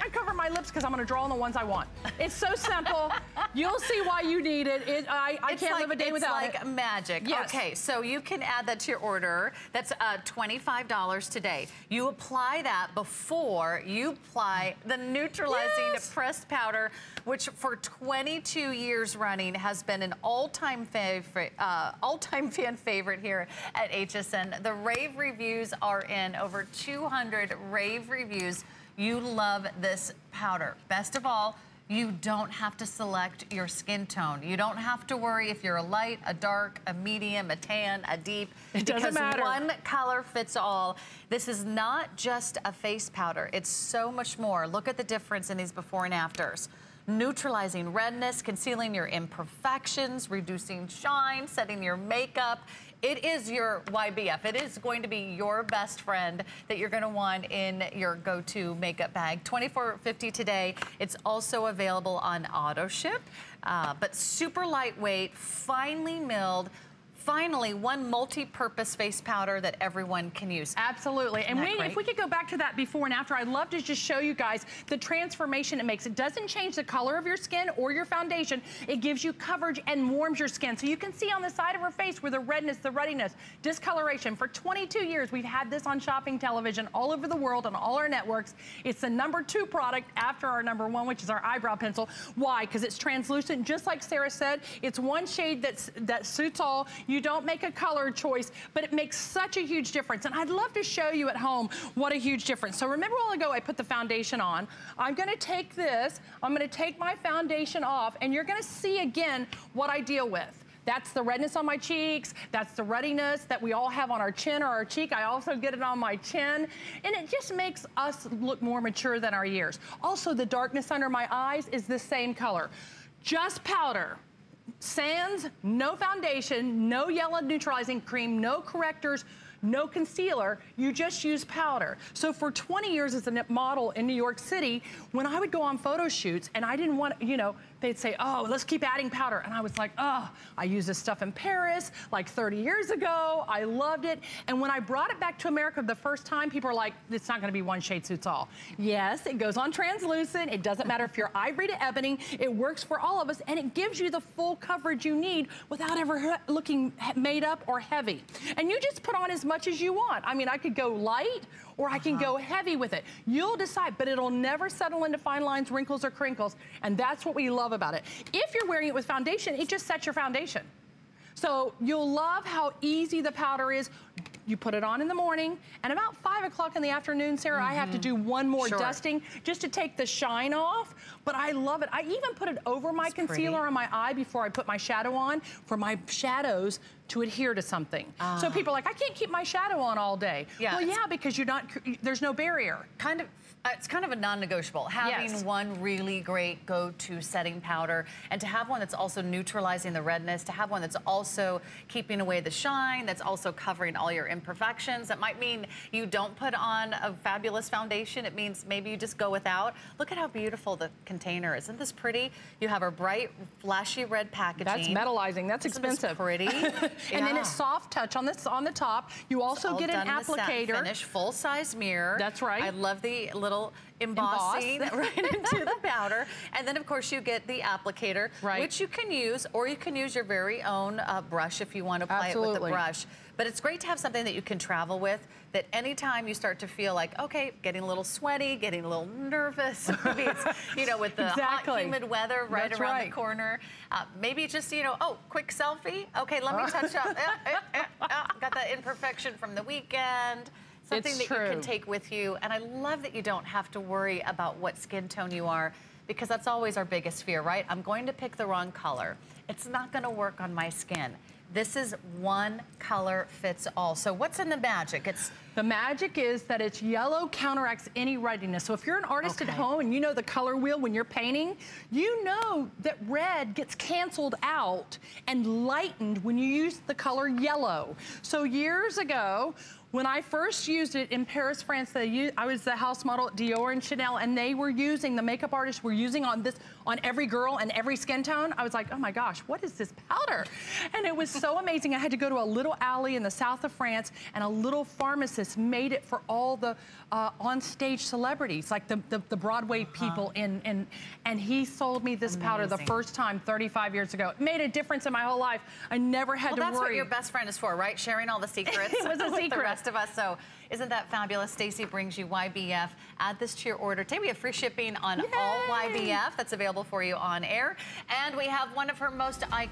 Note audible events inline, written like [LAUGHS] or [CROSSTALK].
I cover my lips because I'm gonna draw on the ones I want. It's so simple. You'll see why you need it. it I, I can't like, live a day without it. It's like magic. Yes. Okay, so you can add that to your order. That's uh, $25 today. You apply that before you apply the neutralizing yes. pressed powder, which for 22 years running has been an all-time favorite, uh, all-time [LAUGHS] fan favorite here at HSN. The rave reviews are in over 200 rave reviews. You love this powder. Best of all, you don't have to select your skin tone. You don't have to worry if you're a light, a dark, a medium, a tan, a deep. It doesn't matter. one color fits all. This is not just a face powder. It's so much more. Look at the difference in these before and afters neutralizing redness, concealing your imperfections, reducing shine, setting your makeup. It is your YBF. It is going to be your best friend that you're going to want in your go-to makeup bag. $24.50 today. It's also available on auto ship, uh, but super lightweight, finely milled, finally one multi-purpose face powder that everyone can use. Absolutely. And we, if we could go back to that before and after, I'd love to just show you guys the transformation it makes. It doesn't change the color of your skin or your foundation. It gives you coverage and warms your skin. So you can see on the side of her face where the redness, the ruddiness, discoloration. For 22 years, we've had this on shopping television all over the world on all our networks. It's the number two product after our number one, which is our eyebrow pencil. Why? Because it's translucent, just like Sarah said. It's one shade that's, that suits all. You you don't make a color choice, but it makes such a huge difference. And I'd love to show you at home what a huge difference. So remember a while ago I put the foundation on. I'm gonna take this, I'm gonna take my foundation off, and you're gonna see again what I deal with. That's the redness on my cheeks. That's the ruddiness that we all have on our chin or our cheek. I also get it on my chin. And it just makes us look more mature than our years. Also, the darkness under my eyes is the same color. Just powder sans, no foundation, no yellow neutralizing cream, no correctors, no concealer, you just use powder. So for 20 years as a model in New York City, when I would go on photo shoots and I didn't want, you know, they'd say, oh, let's keep adding powder. And I was like, oh, I used this stuff in Paris like 30 years ago. I loved it. And when I brought it back to America the first time, people are like, it's not gonna be one shade suits all. Yes, it goes on translucent. It doesn't matter if you're ivory to ebony. It works for all of us and it gives you the full coverage you need without ever looking made up or heavy. And you just put on as much as you want. I mean, I could go light or I can uh -huh. go heavy with it. You'll decide, but it'll never settle into fine lines, wrinkles, or crinkles. And that's what we love about it. If you're wearing it with foundation, it just sets your foundation. So you'll love how easy the powder is. You put it on in the morning, and about five o'clock in the afternoon, Sarah, mm -hmm. I have to mm-hmm. do one more sure. dusting just to take the shine off. But I love it. I even put it over my it's concealer pretty. on my eye before I put my shadow on for my shadows to adhere to something. So ah. people are like, I can't keep my shadow on all day. Yeah, well, yeah, because you're not, there's no barrier. Kind of uh, it's kind of a non-negotiable. Having yes. one really great go-to setting powder and to have one that's also neutralizing the redness, to have one that's also keeping away the shine, that's also covering all your imperfections. That might mean you don't put on a fabulous foundation. It means maybe you just go without. Look at how beautiful the container is. Isn't this pretty? You have a bright, flashy red packaging. That's metallizing. That's Isn't expensive. pretty. [LAUGHS] and yeah. then it's soft touch on this on the top. You also get an applicator. Finish, full-size mirror. That's right. I love the little embossing Emboss. right [LAUGHS] into the powder. And then, of course, you get the applicator, right. which you can use, or you can use your very own uh, brush if you want to apply Absolutely. it with the brush. But it's great to have something that you can travel with, that anytime you start to feel like, okay, getting a little sweaty, getting a little nervous, [LAUGHS] maybe it's, you know, with the exactly. hot, humid weather right That's around right. the corner. Uh, maybe just, you know, oh, quick selfie. Okay, let me [LAUGHS] touch [LAUGHS] up. Eh, eh, eh, got that imperfection from the weekend something it's that true. you can take with you. And I love that you don't have to worry about what skin tone you are because that's always our biggest fear, right? I'm going to pick the wrong color. It's not gonna work on my skin. This is one color fits all. So what's in the magic? It's The magic is that it's yellow counteracts any ruddiness. So if you're an artist okay. at home and you know the color wheel when you're painting, you know that red gets canceled out and lightened when you use the color yellow. So years ago, When I first used it in Paris, France, I was the house model at Dior and Chanel, and they were using, the makeup artists were using on this, on every girl and every skin tone. I was like, oh my gosh, what is this powder? And it was so amazing. I had to go to a little alley in the south of France, and a little pharmacist made it for all the uh, on-stage celebrities, like the, the, the Broadway uh-huh. people uh in, in, and he sold me this amazing. powder the first time 35 years ago. It made a difference in my whole life. I never had well, to worry. that's what your best friend is for, right? Sharing all the secrets. [LAUGHS] it was a [LAUGHS] secret rest of us. So isn't that fabulous? Stacy brings you YBF. Add this to your order. Today we have free shipping on Yay! all YBF that's available for you on air. And we have one of her most iconic